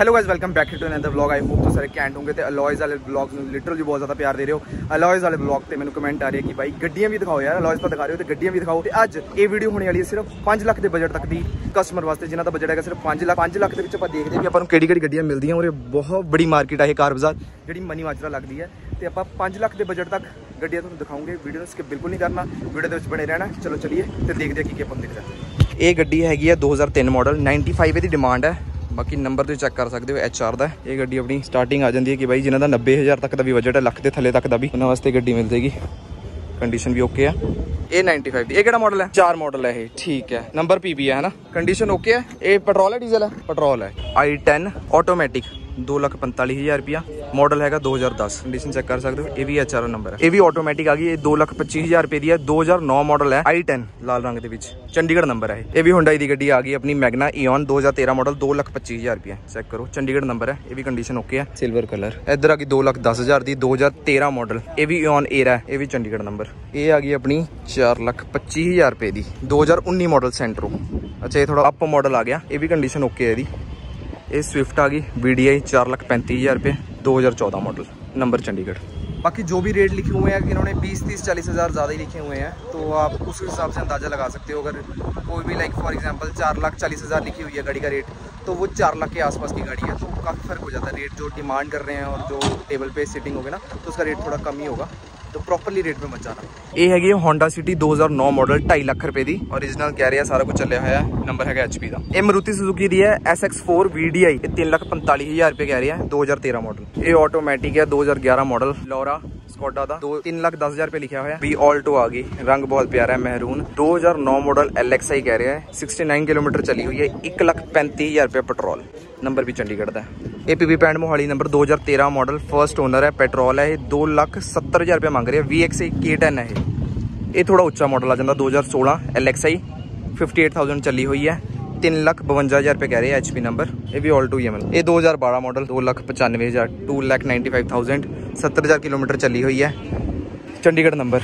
hello guys welcome back to another vlog I hope ਤੁਸੀਂ ਸਾਰੇ cantt ਹੋਗੇ ਤੇ ਅਲੋਇਜ਼ ਵਾਲੇ ਵਲੌਗਸ ਨੂੰ ਲਿਟਰਲੀ ਬਹੁਤ ਜ਼ਿਆਦਾ ਪਿਆਰ ਦੇ ਰਹੇ ਹੋ ਅਲੋਇਜ਼ ਵਾਲੇ ਵਲੌਗ ਤੇ ਮੈਨੂੰ ਕਮੈਂਟ ਆ ਰਹੇ ਕਿ ਭਾਈ ਗੱਡੀਆਂ ਵੀ ਦਿਖਾਓ ਯਾਰ ਅਲੋਇਜ਼ ਤਾਂ ਦਿਖਾ ਰਹੇ ਹੋ ਤੇ ਗੱਡੀਆਂ ਵੀ ਦਿਖਾਓ ਤੇ ਅੱਜ ਇਹ ਵੀਡੀਓ ਹੋਣੀ ਵਾਲੀ ਹੈ ਸਿਰਫ 5 ਲੱਖ ਦੇ ਬਜਟ ਤੱਕ ਦੀ ਕਸਟਮਰ ਵਾਸਤੇ ਜਿਨ੍ਹਾਂ ਦਾ ਬਜਟ ਹੈਗਾ ਸਿਰਫ 5 ਲੱਖ 5 ਲੱਖ ਦੇ ਵਿੱਚ ਆਪਾਂ ਦੇਖਦੇ ਹਾਂ ਵੀ ਆਪਾਂ ਨੂੰ ਕਿਹੜੀ ਕਿਹੜੀ ਗੱਡੀਆਂ ਮਿਲਦੀਆਂ ਔਰ ਇਹ ਬਹੁਤ ਬੜੀ ਮਾਰਕੀਟ ਹੈ ਇਹ ਕਾਰ ਬਾਜ਼ਾਰ ਜਿਹੜੀ ਮਨੀ ਮਾਜਰਾ ਲੱਗਦੀ ਹੈ ਤੇ ਆਪਾਂ 5 ਲੱਖ ਦੇ ਬਜਟ ਤੱਕ ਗੱਡੀਆਂ ਤੁਹਾਨੂੰ ਦਿਖਾਉਂਗੇ ਵੀਡੀਓ ਨੂੰ ਸਕਿਪ ਬਿਲਕੁਲ ਨਹੀਂ ਕਰਨਾ ਵੀਡੀਓ ਦੇ ਵਿੱਚ ਬਣੇ ਰਹਿਣਾ ਚਲੋ ਚਲਿਏ ਤੇ ਦੇਖਦੇ ਹਾਂ ਕੀ ਕੀ ਆਪਾਂ ਨੂੰ ਦਿਖਦਾ ਇਹ ਗੱਡੀ ਹੈਗੀ ਹੈ 2003 ਮਾਡਲ 95 ਇਹਦੀ ਡਿਮਾਂਡ ਹੈ ਬਾਕੀ ਨੰਬਰ ਤੁਸੀਂ ਚੈੱਕ ਕਰ ਸਕਦੇ ਹੋ ਐਚ ਆਰ ਦਾ ਇਹ ਗੱਡੀ ਆਪਣੀ ਸਟਾਰਟਿੰਗ ਆ ਜਾਂਦੀ ਹੈ ਕਿ ਬਾਈ ਜਿਨ੍ਹਾਂ ਦਾ 90000 ਤੱਕ ਦਾ ਵੀ ਬਜਟ ਹੈ ਲੱਖ ਦੇ ਥੱਲੇ ਤੱਕ ਦਾ ਵੀ ਉਹਨਾਂ ਵਾਸਤੇ ਗੱਡੀ ਮਿਲ ਜੇਗੀ ਕੰਡੀਸ਼ਨ ਵੀ ਓਕੇ ਆ ਇਹ 95 ਦੀ ਇਹ ਕਿਹੜਾ ਮਾਡਲ ਹੈ ਚਾਰ ਮਾਡਲ ਹੈ ਇਹ ਠੀਕ ਹੈ ਨੰਬਰ ਪੀਬੀ ਹੈ ਹਨਾ ਕੰਡੀਸ਼ਨ ਓਕੇ ਹੈ ਇਹ ਪੈਟਰੋਲ ਹੈ ਡੀਜ਼ਲ ਹੈ ਪੈਟਰੋਲ ਹੈ i10 ਆਟੋਮੈਟਿਕ 245000 ਰੁਪਿਆ ਮਾਡਲ ਹੈਗਾ 2010 ਕੰਡੀਸ਼ਨ ਚੈੱਕ ਕਰ ਸਕਦੇ ਹੋ ਇਹ ਵੀ ਐਚਆਰ ਨੰਬਰ ਹੈ ਇਹ ਵੀ ਆਟੋਮੈਟਿਕ ਆ ਗਈ ਇਹ 225000 ਰੁਪਏ ਦੀ ਹੈ 2009 ਮਾਡਲ ਹੈ i10 ਲਾਲ ਰੰਗ ਦੇ ਵਿੱਚ ਚੰਡੀਗੜ੍ਹ ਨੰਬਰ ਹੈ ਇਹ ਇਹ ਵੀ ਹੁੰਡਾਈ ਦੀ ਗੱਡੀ ਆ ਗਈ ਆਪਣੀ ਮੈਗਨਾ ਈਓਨ 2013 ਮਾਡਲ 225000 ਰੁਪਏ ਚੈੱਕ ਕਰੋ ਚੰਡੀਗੜ੍ਹ ਨੰਬਰ ਹੈ ਇਹ ਵੀ ਕੰਡੀਸ਼ਨ ਓਕੇ ਹੈ ਸਿਲਵਰ ਕਲਰ ਇੱਧਰ ਆ ਗਈ 210000 ਦੀ 2013 ਮਾਡਲ ਇਹ ਵੀ ਈਓਨ ਏਰਾ ਇਹ ਵੀ ਚੰਡੀਗੜ੍ਹ ਨੰਬਰ ਇਹ ਆ ਗਈ ਆਪਣੀ 425000 ਰੁਪਏ ਦੀ 2019 ਮਾਡਲ ਸੈਂਟਰੋ ਅੱਛਾ ਇਹ ਥੋੜਾ ਅਪ ਮਾਡਲ ਆ ਗਿਆ ਇਹ ਵੀ ਕੰਡੀਸ਼ਨ ਓਕੇ ਹੈ ਇਹਦੀ ਇਹ ਸਵਿਫਟ ਆ ਗਈ VDI 435000 रुपये 2014 मॉडल नंबर चंडीगढ़ बाकी जो भी रेट लिखे हुए हैं इन्होंने 20 तीस चालीस हज़ार ज़्यादा ही लिखे हुए हैं तो आप उस हिसाब से अंदाज़ा लगा सकते हो अगर कोई भी लाइक फॉर एग्जांपल चार लाख चालीस हज़ार लिखी हुई है गाड़ी का रेट तो वो चार लाख के आसपास की गाड़ी है तो काफ़ी फ़र्क हो जाता है रेट जो डिमांड कर रहे हैं और जो टेबल पे सिटिंग होगी ना तो उसका रेट थोड़ा कम ही होगा तो प्रॉपरली रेट में मचाना यह है होंडा सिटी 2009 मॉडल ढाई लख रुपए की ओरिजिनल कह रहे है, सारा कुछ चलिया हुआ है। नंबर है एच पी का। यह मरुति सुजुकी की है S X four V D I तीन लख पताली हज़ार रुपये कह रहे है, दो हज़ार तेरह मॉडल ये ऑटोमैटिक है, दो हज़ार ग्यारह मॉडल लोरा स्कॉडा था दो तीन लाख दस हज़ार पे लिखा हुआ है। बी ऑल्टो आ गई रंग बहुत प्यारा है maroon. 2009 model L X I कह रहे हैं। 69 किलोमीटर चली हुई है। एक लाख पैंतीस हज़ार रुपये पेट्रोल नंबर भी चंडीगढ़ का A P P panned Mohali number 2013 model first owner है पेट्रोल है। दो लाख सत्तर हज़ार रुपये मांग रहे हैं। वी एक्स आई के टेन है। ये थोड़ा उच्चा मॉडल आ जाता 2016 एल एक्स आई 58,000 चली हुई है। तीन लख बवंजा हज़ार रुपये कह रहे हैं एच पी नंबर ये भी Alto E M L ये दो हज़ार बारह मॉडल दो लख पचानवे हज़ार two lakh ninety five thousand सत्तर हज़ार किलोमीटर चली हुई है। चंडीगढ़ नंबर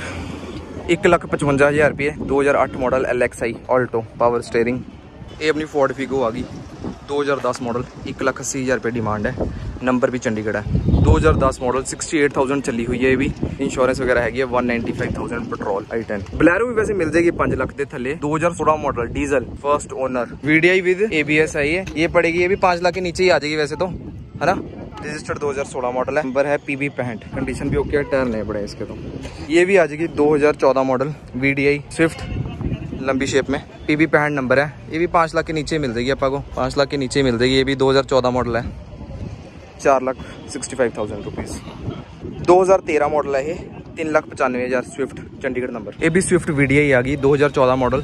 एक लख पचवंजा हज़ार रुपये दो हज़ार अठ model L X I Alto power steering ये अपनी फोर्ड फिगो आ गई, दो हज़ार दस मॉडल एक लख अस्सी हज़ार रुपये डिमांड है। नंबर भी चंडीगढ़ है। 2010 मॉडल 68,000 ਚੱਲੀ ਹੋਈ ਹੈ ਇਹ ਵੀ ਇੰਸ਼ੋਰੈਂਸ ਵਗੈਰਾ ਹੈਗੀ ਹੈ 195000 ਪੈਟਰੋਲ i10 ਬਲੈਰੋ ਵੀ ਵੈਸੇ ਮਿਲ ਜਾਏਗੀ 5 ਲੱਖ ਦੇ ਥੱਲੇ 2016 model diesel first owner VDI with ABS आई है ये। पड़ेगी ये भी पाँच लाख के नीचे ही आ जाएगी वैसे तो। है ना? रजिस्टर्ड 2016 मॉडल है। नंबर है पी बी पैंठ कंडीशन भी ओके है टर्न नहीं पड़े इसके तो। ये भी आ जाएगी 2014 मॉडल वीडीआई स्विफ्ट लंबी शेप में। पी बी पैंठ नंबर है। ये भी पाँच लाख के नीचे मिल जाएगी आपको पाँच लाख के नीचे मिल जाएगी। ये भी 2014 मॉडल है। चार lakh sixty five thousand rupees दो हज़ार तेरह मॉडल है ये तीन लाख पचानवे हज़ार स्विफ्ट चंडीगढ़ नंबर ए भी स्विफ्ट वीडियो आ गई 2014 मॉडल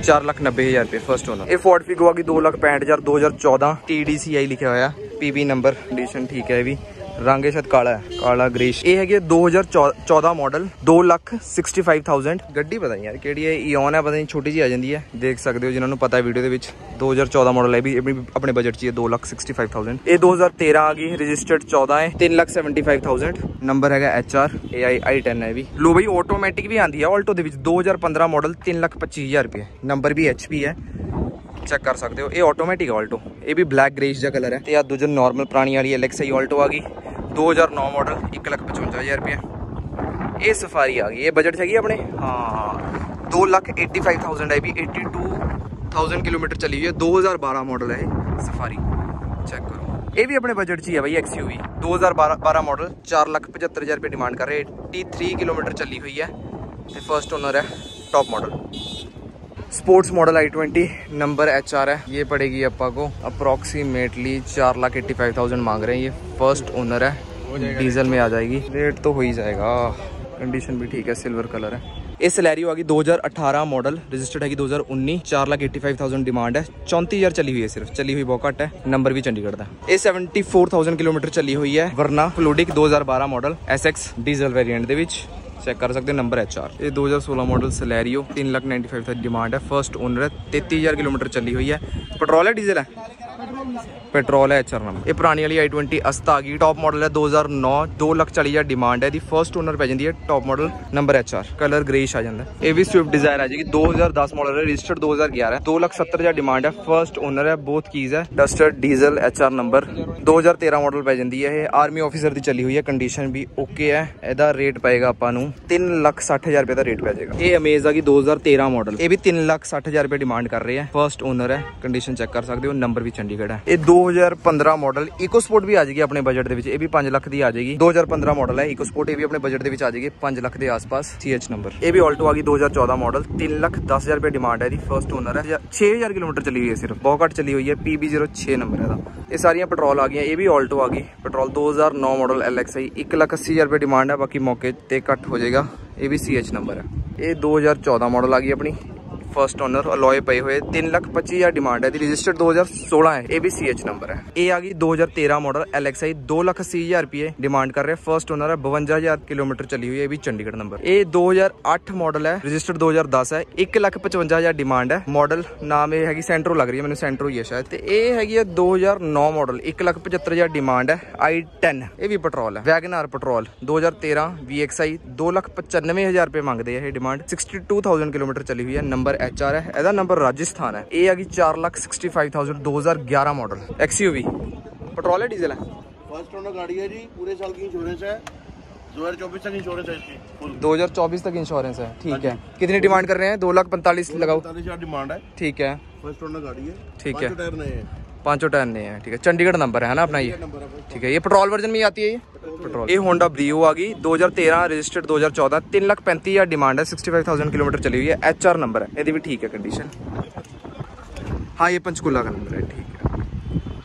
चार लाख नब्बे हज़ार रुपये first owner A Ford Figo आ गई दो लाख पैंठ हज़ार दो हज़ार चौदह टी डी सी आई लिखा हुआ पी वी नंबर कंडीशन ठीक है ये भी। ਰੰਗ ਇਹ ਸ਼ਾਇਦ ਕਾਲਾ ਹੈ ਕਾਲਾ ਗ੍ਰੇਸ਼ ਇਹ ਹੈਗੀ 2014 ਮਾਡਲ 2 ਲੱਖ 65000 ਗੱਡੀ ਪਤਾ ਨਹੀਂ ਯਾਰ ਕਿਹੜੀ ਹੈ ਈਓਨ ਹੈ ਪਤਾ ਨਹੀਂ ਛੋਟੀ ਜੀ ਆ ਜਾਂਦੀ ਹੈ ਦੇਖ ਸਕਦੇ ਹੋ ਜਿਨ੍ਹਾਂ ਨੂੰ ਪਤਾ ਹੈ ਵੀਡੀਓ ਦੇ ਵਿੱਚ 2014 ਮਾਡਲ ਹੈ ਵੀ ਆਪਣੇ ਬਜਟ 'ਚ ਹੀ ਹੈ 2 ਲੱਖ 65000 ਇਹ 2013 ਆ ਗਈ ਰਜਿਸਟਰਡ 14 ਹੈ 3 ਲੱਖ 75000 ਨੰਬਰ ਹੈਗਾ HR AI i10 ਹੈ ਵੀ ਲੋ ਬਈ ਆਟੋਮੈਟਿਕ ਵੀ ਆਂਦੀ ਹੈ ਆਲਟੋ ਦੇ ਵਿੱਚ 2015 ਮਾਡਲ 3 ਲੱਖ 25000 ਰੁਪਏ ਨੰਬਰ ਵੀ HP ਹੈ ਚੈੱਕ ਕਰ ਸਕਦੇ ਹੋ ਇਹ ਆਟੋਮੈਟਿਕ ਆਲਟੋ ਇਹ ਵੀ ਬਲੈਕ ਗ੍ਰੇਸ਼ ਦਾ ਕਲਰ ਹੈ ਤੇ ਆ ਦੂਜਾ ਨਾਰਮਲ ਪੁਰਾਣੀ ਵਾਲੀ ਐਲਐਕਸਆਈ ਆਲਟੋ ਆ ਗਈ 2009 मॉडल एक लख पचवंजा हज़ार रुपया। ये सफारी आ गई ये बजट हैगी अपने? हाँ। दो लख एटी फाइव थाउज़ेंड है भी एटी टू थाउज़ेंड किलोमीटर चली हुई है दो हज़ार बारह मॉडल है सफारी चेक करो। ये भी अपने बजट ही है भाई एक्स यू वी दो हज़ार बारह बारह मॉडल चार लख पचहत्तर हज़ार रुपये डिमांड कर रहे एट्टी थ्री किलोमीटर चली हुई है। फ़र्स्ट ओनर है top model sports model i twenty number H R है ये पड़ेगी अपा को अप्रोक्सीमेटली चार लाख एट्टी फाइव थाउजेंड मांग रहे हैं ये फर्स्ट ओनर है डीजल में आ जाएगी रेट तो हो ही जाएगा कंडीशन भी ठीक है सिल्वर कलर है ਇਹ ਸਲੈਰੀਓ ਆ ਗਈ 2018 ਮਾਡਲ ਰਜਿਸਟਰਡ ਹੈਗੀ 2019 4 ਲੱਖ 85000 ਡਿਮਾਂਡ ਹੈ 34000 ਚੱਲੀ ਹੋਈ ਹੈ ਸਿਰਫ ਚੱਲੀ ਹੋਈ ਬਹੁਤ ਘੱਟ ਹੈ ਨੰਬਰ ਵੀ ਚੰਡੀਗੜ੍ਹ ਦਾ ਇਹ 74000 ਕਿਲੋਮੀਟਰ ਚੱਲੀ ਹੋਈ ਹੈ Verna fluidic 2012 model SX diesel variant ਦੇ ਵਿੱਚ चेक कर सकते हैं, नंबर है चार। ये 2016 मॉडल सलैरियो तीन लाख नाइन्टी फाइव था डिमांड है। फ़र्स्ट ओनर है तेती हज़ार किलोमीटर चली हुई है। पेट्रोल है, डीजल है? ਪੈਟਰੋਲ ਹੈ ਐਚਆਰ ਨੰਬਰ ਇਹ ਪੁਰਾਣੀ ਵਾਲੀ i20 ਅਸਤਾ ਆ ਗਈ ਟੌਪ ਮਾਡਲ ਹੈ 2009 2 ਲੱਖ 40 ਹਜ਼ਾਰ ਡਿਮਾਂਡ ਹੈ ਦੀ ਫਰਸਟ ਓਨਰ ਪੈ ਜਾਂਦੀ ਹੈ top model number HR colour greyish ਆ ਜਾਂਦਾ ਇਹ ਵੀ ਸਵਿਫਟ ਡਿਜ਼ਾਇਰ ਆ ਜਾਏਗੀ 2010 ਮਾਡਲ ਹੈ ਰਜਿਸਟਰਡ 2011 2 ਲੱਖ 70 ਹਜ਼ਾਰ ਡਿਮਾਂਡ ਹੈ ਫਰਸਟ ਓਨਰ ਹੈ ਬਹੁਤ ਕੀਜ਼ ਹੈ Duster diesel HR number 2013 model ਪੈ ਜਾਂਦੀ ਹੈ ਇਹ ਆਰਮੀ ਆਫੀਸਰ ਦੀ ਚੱਲੀ ਹੋਈ ਹੈ ਕੰਡੀਸ਼ਨ ਵੀ ਓਕੇ ਹੈ ਇਹਦਾ ਰੇਟ ਪਏਗਾ ਆਪਾਂ ਨੂੰ 3 ਲੱਖ 60 ਹਜ਼ਾਰ ਰੁਪਏ ਦਾ ਰੇਟ ਪੈ ਜਾਏਗਾ ਇਹ ਅਮੇਜ਼ ਆ ਗਈ 2013 ਮਾਡਲ ਇਹ ਵੀ 3 ਲੱਖ 60 ਹਜ਼ਾਰ ਰੁਪਏ ਡਿਮਾਂਡ ਕਰ ਰਹੇ ਆ ਫਰਸਟ ਓਨਰ ਹੈ ਕੰਡੀਸ਼ਨ ਚੈੱਕ ਕਰ ਸਕਦੇ ਹੋ ਨੰਬਰ ਵੀ ਚੰਡੀਗੜ੍ਹ ਹੈ ਇਹ 2015 ਮਾਡਲ ਇਕੋ ਸਪੋਰਟ ਵੀ ਆ ਜਾਏਗੀ ਆਪਣੇ ਬਜਟ ਦੇ ਵਿੱਚ ਇਹ ਵੀ 5 ਲੱਖ ਦੀ ਆ ਜਾਏਗੀ 2015 ਮਾਡਲ ਹੈ ਇਕੋ ਸਪੋਰਟ ਇਹ ਵੀ ਆਪਣੇ ਬਜਟ ਦੇ ਵਿੱਚ ਆ ਜਾਏਗੀ 5 ਲੱਖ ਦੇ ਆਸ-ਪਾਸ ਸੀਐਚ ਨੰਬਰ ਇਹ ਵੀ ਆਲਟੋ ਆ ਗਈ 2014 ਮਾਡਲ 3 ਲੱਖ 10 ਹਜ਼ਾਰ ਰੁਪਏ ਡਿਮਾਂਡ ਹੈ ਇਹਦੀ ਫਰਸਟ ਓਨਰ ਹੈ 6000 ਕਿਲੋਮੀਟਰ ਚੱਲੀ ਹੋਈ ਹੈ ਸਿਰਫ ਬਹੁਤ ਘੱਟ ਚੱਲੀ ਹੋਈ ਹੈ PB06 ਨੰਬਰ ਇਹਦਾ ਇਹ ਸਾਰੀਆਂ ਪੈਟਰੋਲ ਆ ਗਈਆਂ ਇਹ ਵੀ ਆਲਟੋ ਆ ਗਈ ਪੈਟਰੋਲ 2009 ਮਾਡਲ LXI 1 ਲੱਖ 80 ਹਜ਼ਾਰ ਰੁਪਏ ਡਿਮਾਂਡ ਹੈ ਬਾਕੀ ਮੌਕੇ ਤੇ ਘੱਟ ਹੋ ਜਾਏਗਾ ਇਹ ਵੀ ਸੀਐਚ ਨੰਬਰ ਹੈ ਇਹ 2014 ਮਾਡਲ ਆ ਗਈ ਆਪਣੀ फ़र्स्ट ओनर अलॉय पे हुए तीन लाख पच्चीस हज़ार डिमांड है। रजिस्टर्ड 2016 है। A B C H number है। ए आ गई 2013 मॉडल एलेक्स आई दो लाख अस्सी हज़ार रुपये डिमांड कर रहे हैं। फ़र्स्ट ओनर है। बवंजा हज़ार किलोमीटर चली हुई है। भी चंडीगढ़ नंबर ये 2008 मॉडल है। रजिस्टर्ड 2010 है। एक लाख पचवंजा हज़ार डिमांड है। मॉडल नाम यह है सेंट्रो लग रही है। मैंने सेंट्रो तो ही है शायद ए ये दो हज़ार नौ मॉडल एक लाख पचहत्तर हज़ार डिमांड है। आई टेन ए भी पेट्रोल है। वैगन आर पेट्रोल दो हज़ार तेरह वी एक्स आई दो लाख पचानवे हज़ार रुपये मांगते हैं। Demand sixty two thousand kilometre चली हुई है। नंबर एच आर है। एदा नंबर राजस्थान है। ये आ गई चार लाख सिक्सटी फाइव थाउज़ेंड दो हज़ार ग्यारह मॉडल। एक्सीवी पेट्रोल है डीजल है? फ़र्स्ट ओनर गाड़ी है जी। पूरे साल की इंश्योरेंस है। 2024 तक इंश्योरेंस है तक इंश्योरेंस है। ठीक हाँ है कितनी डिमांड कर रहे हैं? दो लाख पैंतालीस लगाओ। डिमांड है। ठीक है। फ़र्स्ट ओनर गाड़ी है। ठीक है। पाँचों टायर नए हैं ठीक है। चंडीगढ़ नंबर है ना अपना ये। ठीक है ये पेट्रोल वर्जन में आती है ये? पेट्रोल ये होंडा ब्रियो आ गई 2013 रजिस्टर्ड 2014 तीन लाख पैंतीस हज़ार डिमांड है 65,000 किलोमीटर चली हुई है एच आर नंबर है ये भी ठीक है कंडीशन हाँ ये पंचकूला का नंबर है ठीक है।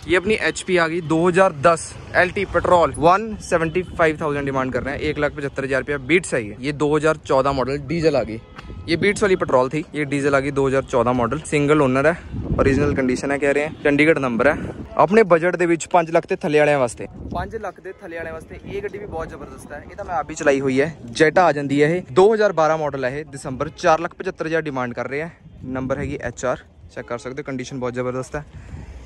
ये अपनी HP आ गई 2010 एल पेट्रोल 175,000 डिमांड कर रहे हैं एक लाख पचहत्तर हज़ार रुपया बीट्स है। ये 2014 मॉडल डीजल आ गई। ये बीट्स वाली पेट्रोल थी ये डीजल आ गई 2014 ਮਾਡਲ ਸਿੰਗਲ ਓਨਰ ਹੈ ओरिजिनल ਕੰਡੀਸ਼ਨ ਹੈ ਕਹਿ ਰਹੇ हैं ਚੰਡੀਗੜ੍ਹ ਨੰਬਰ ਹੈ ਆਪਣੇ ਬਜਟ ਦੇ ਵਿੱਚ 5 ਲੱਖ ਤੇ ਥੱਲੇ ਵਾਲਿਆਂ ਵਾਸਤੇ 5 ਲੱਖ ਦੇ ਥੱਲੇ ਵਾਲਿਆਂ ਵਾਸਤੇ ਇਹ ਗੱਡੀ ਵੀ ਬਹੁਤ ਜ਼ਬਰਦਸਤ ਹੈ ਇਹ ਤਾਂ ਮੈਂ ਆਪ ਹੀ ਚਲਾਈ ਹੋਈ ਹੈ ਜੈਟਾ ਆ ਜਾਂਦੀ ਹੈ ਇਹ 2012 ਮਾਡਲ ਹੈ ਇਹ ਦਸੰਬਰ 4 ਲੱਖ 75 ਹਜ਼ਾਰ ਡਿਮਾਂਡ ਕਰ ਰਹੇ ਹੈ ਨੰਬਰ ਹੈਗੀ ਐਚ ਆਰ ਚੈੱਕ ਕਰ ਸਕਦੇ ਹੋ ਕੰਡੀਸ਼ਨ ਬਹੁਤ ਜ਼ਬਰਦਸਤ ਹੈ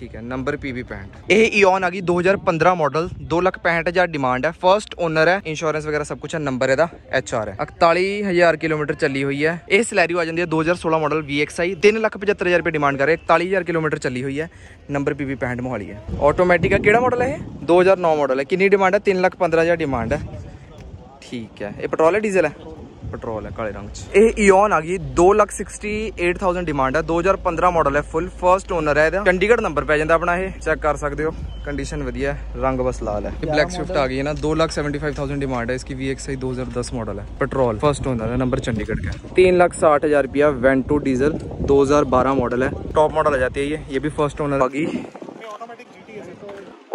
ਠੀਕ ਹੈ ਨੰਬਰ PV 65 ਇਹ ਈਓਨ ਆ ਗਈ 2015 ਮਾਡਲ 265000 ਡਿਮਾਂਡ ਹੈ ਫਰਸਟ ਓਨਰ ਹੈ ਇੰਸ਼ੋਰੈਂਸ ਵਗੈਰਾ ਸਭ ਕੁਝ ਹੈ ਨੰਬਰ ਇਹਦਾ HR ਹੈ 41000 ਕਿਲੋਮੀਟਰ ਚੱਲੀ ਹੋਈ ਹੈ ਇਹ ਸਲੈਰੀਓ ਆ ਜਾਂਦੀ ਹੈ 2016 ਮਾਡਲ VXI 375000 ਰੁਪਏ ਡਿਮਾਂਡ ਕਰ ਰਹੇ 41000 ਕਿਲੋਮੀਟਰ ਚੱਲੀ ਹੋਈ ਹੈ ਨੰਬਰ PV 65 ਮੋਹਾਲੀ ਹੈ ਆਟੋਮੈਟਿਕ ਹੈ ਕਿਹੜਾ ਮਾਡਲ ਹੈ ਇਹ 2009 ਮਾਡਲ ਹੈ ਕਿੰਨੀ ਡਿਮਾਂਡ ਹੈ 315000 ਡਿਮਾਂਡ ਹੈ ਠੀਕ ਹੈ ਇਹ ਪੈਟਰੋਲ ਹੈ ਡੀਜ਼ਲ ਹੈ ਪੈਟਰੋਲ ਹੈ ਕਾਲੇ ਰੰਗ ਚ ਇਹ ਈਓਨ ਆ ਗਈ 268000 ਡਿਮਾਂਡ ਹੈ 2015 ਮਾਡਲ ਹੈ ਫੁੱਲ ਫਰਸਟ ਓਨਰ ਹੈ ਇਹਦਾ ਚੰਡੀਗੜ੍ਹ ਨੰਬਰ ਪੈ ਜਾਂਦਾ ਆਪਣਾ ਇਹ ਚੈੱਕ ਕਰ ਸਕਦੇ ਹੋ ਕੰਡੀਸ਼ਨ ਵਧੀਆ ਹੈ ਰੰਗ ਬਸ ਲਾਲ ਹੈ ਬਲੈਕ ਸਵਿਫਟ ਆ ਗਈ ਹੈ ਨਾ 275000 डिमांड है इसकी VXI 2010 मॉडल है पेट्रोल फर्स्ट ओनर है नंबर चंडीगढ़ का तीन लाख साठ हजार रुपया वेंटो डीजल 2012 मॉडल है टॉप मॉडल आ जाती है ये ये भी फर्स्ट ओनर आ गई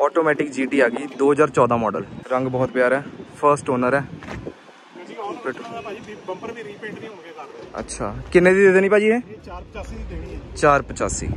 ऑटोमेटिक जीटी आ गई 2014 मॉडल रंग बहुत प्यारा है फर्स्ट ओनर है पेट बम्पर भी रीपेंट नहीं होंगे कार अच्छा कितने दी दे देनी भाजी ये चार पचासी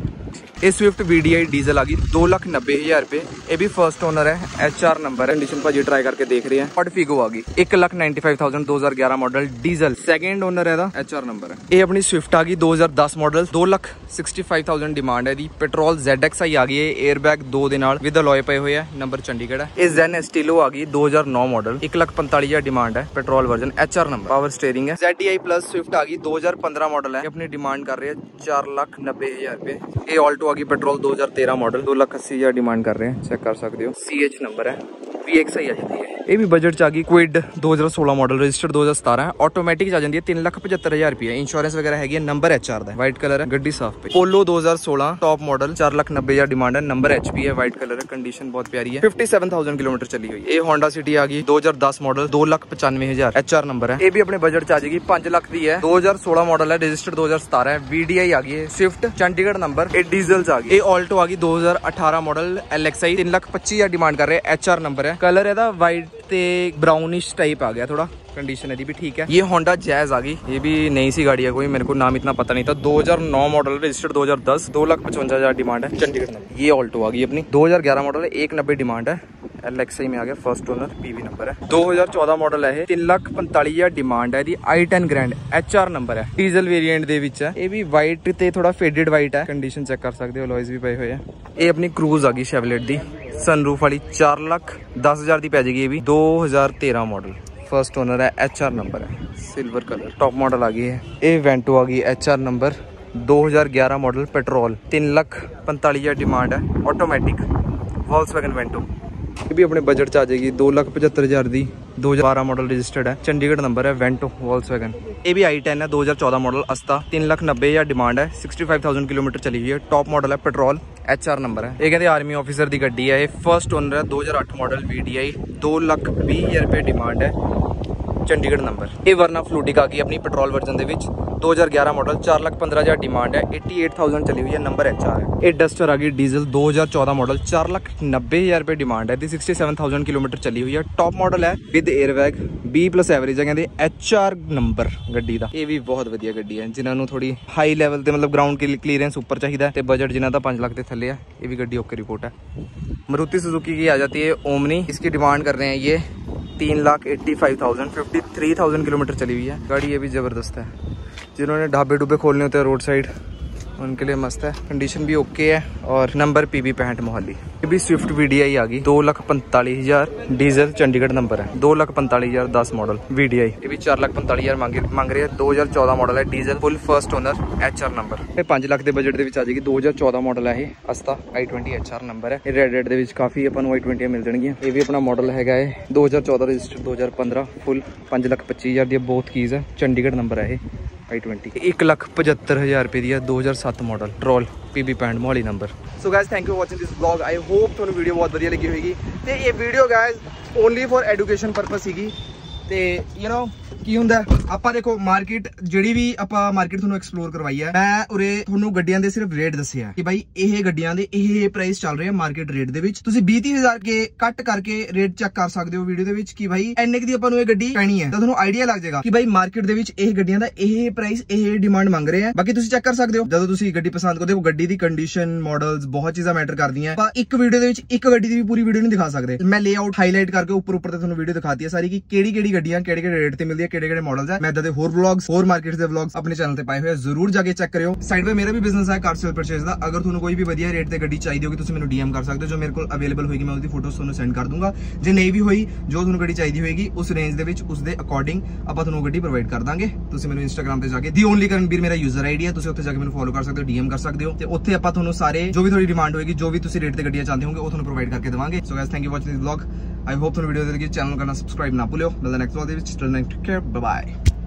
ਇਹ ਸਵਿਫਟ VDI ਡੀਜ਼ਲ ਆ ਗਈ 290000 ਰੁਪਏ ਇਹ ਵੀ ਫਰਸਟ ਓਨਰ ਹੈ HR ਨੰਬਰ ਹੈ ਕੰਡੀਸ਼ਨ ਭਾਜੀ ਟਰਾਈ ਕਰਕੇ ਦੇਖ ਰਹੇ ਹਾਂ ਪਟ ਫਿਗੋ ਆ ਗਈ 195000 2011 ਮਾਡਲ ਡੀਜ਼ਲ ਸੈਕੰਡ ਓਨਰ ਹੈ ਦਾ HR ਨੰਬਰ ਹੈ ਇਹ ਆਪਣੀ ਸਵਿਫਟ ਆ ਗਈ 2010 ਮਾਡਲ 265000 ਡਿਮਾਂਡ ਹੈ ਦੀ ਪੈਟਰੋਲ ZXi ਆ ਗਈ ਹੈ 에ਅਰਬੈਗ 2 ਦੇ ਨਾਲ ਵਿਦ ਅਲੋਏ ਪਏ ਹੋਏ ਆ ਨੰਬਰ ਚੰਡੀਗੜ੍ਹ ਹੈ ਇਹ Zen Estilo ਆ ਗਈ 2009 ਮਾਡਲ 145000 ਡਿਮਾਂਡ ਹੈ ਪੈਟਰੋਲ ਵਰਜ਼ਨ HR चार नंबर। पावर स्टेयरिंग है। जेड आई प्लस स्विफ्ट आ गई दो हज़ार पंद्रह मॉडल है। अपनी डिमांड कर रही है चार लाख नब्बे हज़ार रुपए ए ऑल्टो आ गई पेट्रोल दो हज़ार तेरह मॉडल दो लाख अस्सी हज़ार डिमांड कर रहे हैं। चेक कर सकते हो। सी एच नंबर है। ਹੈ PXI ਆ ਜਾਂਦੀ ਹੈ ਇਹ ਵੀ ਬਜਟ ਚ ਆ ਗਈ ਕੁਇਡ 2016 ਮਾਡਲ ਰਜਿਸਟਰਡ 2017 ਹੈ ਆਟੋਮੈਟਿਕ ਚ ਆ ਜਾਂਦੀ ਹੈ 375000 ਰੁਪਏ ਇੰਸ਼ੋਰੈਂਸ ਵਗੈਰਾ ਹੈਗੀ ਹੈ ਨੰਬਰ HR ਦਾ ਵਾਈਟ ਕਲਰ ਹੈ ਗੱਡੀ ਸਾਫ ਪਈ ਪੋਲੋ 2016 ਟਾਪ ਮਾਡਲ 490000 ਡਿਮਾਂਡ ਹੈ ਨੰਬਰ HP ਹੈ ਵਾਈਟ ਕਲਰ ਹੈ ਕੰਡੀਸ਼ਨ ਬਹੁਤ ਪਿਆਰੀ ਹੈ 57000 ਕਿਲੋਮੀਟਰ ਚੱਲੀ ਹੋਈ ਇਹ Honda City ਆ ਗਈ 2010 ਮਾਡਲ 295000 HR ਨੰਬਰ ਹੈ ਇਹ ਵੀ ਆਪਣੇ ਬਜਟ ਚ ਆ ਜਾਏਗੀ 5 ਲੱਖ ਦੀ ਹੈ 2016 ਮਾਡਲ ਹੈ ਰਜਿਸਟਰਡ 2017 ਹੈ VDI ਆ ਗਈ ਹੈ ਸਵਿਫਟ ਚੰਡੀਗੜ੍ਹ ਨੰਬਰ ਇਹ ਡੀਜ਼ਲ ਚ ਆ ਗਈ ਇਹ ਆਲਟੋ ਆ ਗਈ 2018 ਮਾਡਲ LXI 325000 ਡਿਮਾਂਡ ਕਰ ਰਹੇ HR ਨੰਬਰ ਹੈ ਕਲਰ ਇਹਦਾ ਵਾਈਟ ਤੇ ब्राउनिश टाइप आ गया थोड़ा कंडीशन यदि भी ठीक है ये होंडा जैज आ गई ये भी नई सी गाड़ी है कोई मेरे को नाम इतना पता नहीं था 2009 मॉडल रजिस्टर्ड 2010 दो लाख पचवंजा हजार डिमांड है चंडीगढ़ में ये ऑल्टो आ गई अपनी 2011 मॉडल है एक नब्बे डिमांड है एल एक्स में आ गया फर्स्ट ओनर पीवी नंबर है 2014 मॉडल है तीन लाख पंताली हजार डिमांड है i ten grand H R number है डीजल वेरिएंट ਦੇ ਵਿੱਚ ਹੈ ਇਹ ਵੀ ਵਾਈਟ ਤੇ ਥੋੜਾ ਫੇਡਡ ਵਾਈਟ ਹੈ ਕੰਡੀਸ਼ਨ ਚੈੱਕ ਕਰ ਸਕਦੇ ਹੋ ਲੋਇਸ ਵੀ ਪਏ ਹੋਏ ਆ ਇਹ ਆਪਣੀ ਕਰੂਜ਼ ਆ ਗਈ ਸ਼ੈਵਲੇਟ ਦੀ ਸਨਰੂਫ ਵਾਲੀ 4 ਲੱਖ 10000 ਦੀ ਪੈ ਜਾਏਗੀ ਇਹ ਵੀ 2013 ਮਾਡਲ ਫਰਸਟ ਓਨਰ ਹੈ ਐਚ ਆਰ ਨੰਬਰ ਹੈ ਸਿਲਵਰ ਕਲਰ ਟੌਪ ਮਾਡਲ ਆ ਗਈ ਹੈ ਇਹ ਵੈਂਟੋ ਆ ਗਈ H R number 2011 model petrol 3 lakh 45000 demand ਹੈ ਆਟੋਮੈਟਿਕ ਵੋਲਸਵੈਗਨ ਵੈਂਟੋ ਇਹ ਵੀ ਆਪਣੇ ਬਜਟ ਚ ਆ ਜਾਏਗੀ 275000 ਦੀ 2012 ਮਾਡਲ ਰਜਿਸਟਰਡ ਹੈ। ਚੰਡੀਗੜ੍ਹ ਨੰਬਰ ਹੈ ਵੈਂਟੋ ਵੋਲਸਵੈਗਨ ਇਹ ਵੀ i10 ਹੈ 2014 ਮਾਡਲ ਅਸਤਾ 390000 ਡਿਮਾਂਡ ਹੈ 65000 ਕਿਲੋਮੀਟਰ ਚਲੀ ਹੋਈ ਹੈ। ਟਾਪ ਮਾਡਲ ਹੈ ਪੈਟਰੋਲ HR ਨੰਬਰ ਹੈ। ਇਹ ਕਹਿੰਦੇ ਆਰਮੀ ਆਫੀਸਰ ਦੀ ਗੱਡੀ ਹੈ, ਇਹ ਫਰਸਟ ਓਨਰ ਹੈ 2008 ਮਾਡਲ VDI 220000 ਰੁਪਏ ਡਿਮਾਂਡ ਹੈ। ਚੰਡੀਗੜ੍ਹ ਨੰਬਰ ਇਹ ਵਰਨਾ ਫਲੂਟਿਕ ਆ ਗਈ ਆਪਣੀ ਪੈਟਰੋਲ ਵਰਜ਼ਨ ਦੇ ਵਿੱਚ। 2011 मॉडल चार लाख पंद्रह हज़ार डिमांड है। 88,000 चली हुई है नंबर एच आर है। एक डस्टर आ गई डीजल 2014 मॉडल चार लाख नब्बे हज़ार रुपये डिमांड है। सेवन थाउज़ेंड किलोमीटर चली हुई है। टॉप मॉडल है with airbag B plus average है कहते एच आर नंबर गड्डी का यह भी बहुत वीडियो गड्डी है जिन्होंने थोड़ी हाई लैवल ਤੇ मतलब ग्राउंड ਕਲੀਅਰੈਂਸ ਉੱਪਰ ਚਾਹੀਦਾ ਤੇ ਬਜਟ ਜਿਨ੍ਹਾਂ ਦਾ 5 ਲੱਖ ਦੇ ਥੱਲੇ ਆ ਇਹ ਵੀ रिपोर्ट है। मारुति सुजुकी की आ जाती है ओमनी इसकी डिमांड कर रहे हैं ये तीन lakh eighty five thousand fifty three thousand kilometre चली हुई है। गाड़ी ये भी ज़बरदस्त है। जिन्होंने ढाबे डुबे खोलने होते हैं रोड साइड उनके लिए मस्त है कंडीशन भी ओके है और नंबर पी बी पैंठ मोहाली ये भी स्विफ्ट वी डी आई आ गई दो लाख पैंतालीस हजार डीजल चंडीगढ़ नंबर है दो लाख पैंतालीस हजार दस मॉडल वी डी आई ये भी चार लाख पैंतालीस हजार मांग मांग रही है दो हजार चौदह मॉडल है diesel full first owner H R number ਇਹ 5 ਲੱਖ ਦੇ ਬਜਟ ਦੇ ਵਿੱਚ ਆ ਜਾਏਗੀ 2014 ਮਾਡਲ ਹੈ ਇਹ ਅਸਤਾ i20 HR ਨੰਬਰ ਹੈ ਇਹ ਰੈਡ ਰੈਡ ਦੇ ਵਿੱਚ ਕਾਫੀ ਆਪਾਂ ਨੂੰ i20 ਮਿਲ ਜਾਣਗੀਆਂ ਇਹ ਵੀ ਆਪਣਾ ਮਾਡਲ ਹੈਗਾ ਹੈ 2014 ਰਜਿਸਟਰਡ 2015 ਫੁੱਲ 5 ਲੱਖ 25000 ਦੀ ਬਹੁਤ ਕੀਜ਼ ਹੈ ਚੰਡੀਗੜ੍ਹ ਨੰਬਰ ਹੈ ਇਹ आई एक लख पचहत्तर हज़ार रुपये की है दो हज़ार सत्त model petrol PB pant Mohali number so guys thank you watching this blog I hope though video बहुत वीडियो लगी होगी। तो ये video guys only for education purpose see तो यू नो ਕੀ ਹੁੰਦਾ ਆਪਾਂ ਦੇਖੋ ਮਾਰਕੀਟ ਜਿਹੜੀ ਵੀ ਆਪਾਂ ਮਾਰਕੀਟ ਤੁਹਾਨੂੰ ਐਕਸਪਲੋਰ ਕਰਵਾਈ ਹੈ ਮੈਂ ਉਰੇ ਤੁਹਾਨੂੰ ਗੱਡੀਆਂ ਦੇ ਸਿਰਫ ਰੇਟ ਦੱਸਿਆ ਕਿ ਬਾਈ ਇਹ ਗੱਡੀਆਂ ਦੇ ਇਹ ਪ੍ਰਾਈਸ ਚੱਲ ਰਹੇ ਆ ਮਾਰਕੀਟ ਰੇਟ ਦੇ ਵਿੱਚ ਤੁਸੀਂ 20000 ਕੇ ਕੱਟ ਕਰਕੇ ਰੇਟ ਚੈੱਕ ਕਰ ਸਕਦੇ ਹੋ ਵੀਡੀਓ ਦੇ ਵਿੱਚ ਕਿ ਬਾਈ ਇੰਨੇ ਦੀ ਆਪਾਂ ਨੂੰ ਇਹ ਗੱਡੀ ਪੈਣੀ ਹੈ ਤਾਂ ਤੁਹਾਨੂੰ ਆਈਡੀਆ ਲੱਗ ਜਾਏਗਾ ਕਿ ਬਾਈ ਮਾਰਕੀਟ ਦੇ ਵਿੱਚ ਇਹ ਗੱਡੀਆਂ ਦਾ ਇਹ ਪ੍ਰਾਈਸ ਇਹ ਡਿਮਾਂਡ ਮੰਗ ਰਹੇ ਆ ਬਾਕੀ ਤੁਸੀਂ ਚੈੱਕ ਕਰ ਸਕਦੇ ਹੋ ਜਦੋਂ ਤੁਸੀਂ ਗੱਡੀ ਪਸੰਦ ਕਰਦੇ ਹੋ ਗੱਡੀ ਦੀ ਕੰਡੀਸ਼ਨ ਮਾਡਲਸ ਬਹੁਤ ਚੀਜ਼ਾਂ ਮੈਟਰ ਕਰਦੀਆਂ ਆਪਾਂ ਇੱਕ ਵੀਡੀਓ ਦੇ ਵਿੱਚ ਇੱਕ ਗੱਡੀ ਦੀ ਵੀ ਪੂਰੀ ਵੀਡੀਓ ਨਹੀਂ ਦਿਖਾ ਸਕਦੇ ਮੈਂ ਲੇਆਊਟ ਹਾਈਲਾਈਟ ਕਰਕੇ ਉੱਪਰ ਉੱਪਰ ਤੇ ਤੁਹਾਨੂੰ ਵੀਡੀਓ ਦਿਖਾਤੀ ਹੈ ਸਾਰੀ ਕਿ ਕਿਹੜੀ ਕਿਹੜੀ ਗੱਡੀਆਂ ਕਿਹੜੇ ਕਿਹੜੇ ਰੇਟ ਤੇ ਮਿਲਦੀਆਂ ਕਿਹੜੇ ਕਿਹੜੇ ਮਾਡਲਸ ਹੈ ਮੈਂ ਇਦਾਂ ਦੇ ਹੋਰ ਵਲੌਗਸ ਹੋਰ ਮਾਰਕੀਟ ਦੇ ਵਲੌਗਸ ਆਪਣੇ ਚੈਨਲ ਤੇ ਪਾਏ ਹੋਏ ਆ ਜ਼ਰੂਰ ਜਾ ਕੇ ਚੈੱਕ ਕਰਿਓ ਸਾਈਡ 'ਤੇ ਮੇਰਾ ਵੀ ਬਿਜ਼ਨਸ ਹੈ ਕਾਰ ਸੇਲ ਪਰਚੇਸ ਦਾ ਅਗਰ ਤੁਹਾਨੂੰ ਕੋਈ ਵੀ ਵਧੀਆ ਰੇਟ ਤੇ ਗੱਡੀ ਚਾਹੀਦੀ ਹੋਗੀ ਤੁਸੀਂ ਮੈਨੂੰ ਡੀਐਮ ਕਰ ਸਕਦੇ ਹੋ ਜੋ ਮੇਰੇ ਕੋਲ ਅਵੇਲੇਬਲ ਹੋਏਗੀ ਮੈਂ ਉਹਦੀ ਫੋਟੋਸ ਤੁਹਾਨੂੰ ਸੈਂਡ ਕਰ ਦੂੰਗਾ ਜੇ ਨਹੀਂ ਵੀ ਹੋਈ ਜੋ ਤੁਹਾਨੂੰ ਗੱਡੀ ਚਾਹੀਦੀ ਹੋਏਗੀ ਉਸ ਰੇਂਜ ਦੇ ਵਿੱਚ ਉਸ ਦੇ ਅਕੋਰਡਿੰਗ ਆਪਾਂ ਤੁਹਾਨੂੰ ਗੱਡੀ ਪ੍ਰੋਵਾਈਡ ਕਰ ਦਾਂਗੇ ਤੁਸੀਂ ਮੈਨੂੰ ਇੰਸਟਾਗ੍ਰam ਤੇ ਜਾ ਕੇ ਦੀ ਓਨਲੀ ਕਰਨਵੀਰ ਮੇਰਾ ਯੂਜ਼ਰ ਆਈਡੀ ਹੈ ਤੁਸੀਂ ਉੱਥੇ ਜਾ ਕੇ ਮੈਨੂੰ ਫੋਲੋ ਕਰ ਸਕਦੇ ਹੋ ਡੀਐਮ ਕਰ ਸਕਦੇ ਹੋ ਤੇ ਉੱਥੇ ਆਪਾਂ ਤੁਹਾਨੂੰ ਸਾਰੇ ਜੋ ਵੀ ਤੁਹਾਡੀ ਡਿਮਾਂਡ ਹੋਏਗੀ ਜੋ ਵੀ ਤੁਸੀਂ ਰੇਟ ਤੇ ਗੱਡੀਆਂ ਚਾਹੁੰਦੇ ਹੋਗੇ ਉਹ ਤੁਹਾਨੂੰ ਪ੍ਰੋਵਾਈਡ ਕਰਕੇ ਦੇਵਾਂਗੇ so guys thank you watching this vlog I hope तुमने वीडियो देखी चैनल करना सब्सक्राइब ना भूलो मिलते next video till next care bye bye